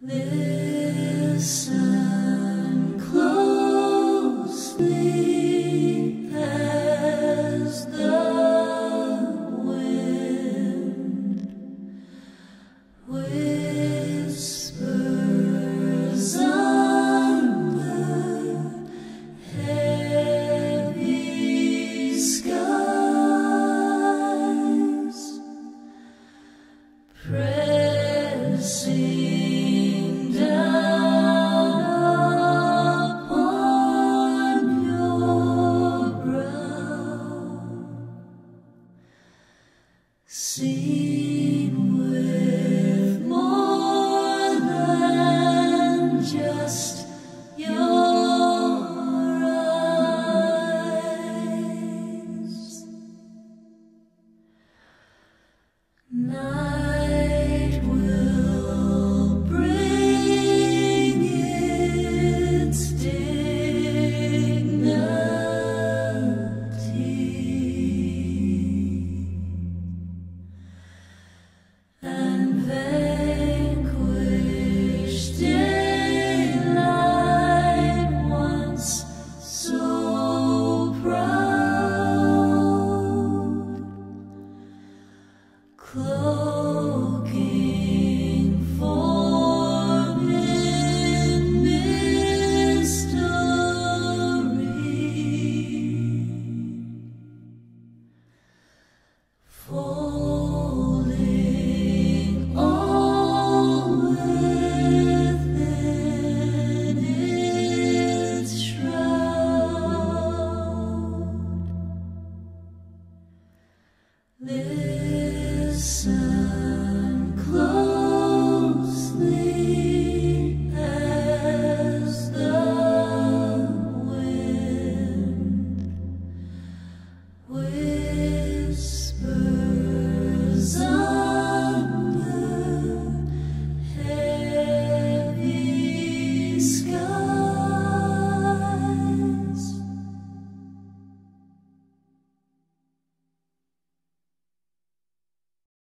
Listen closely as the wind whispers under heavy skies. No. Listen close.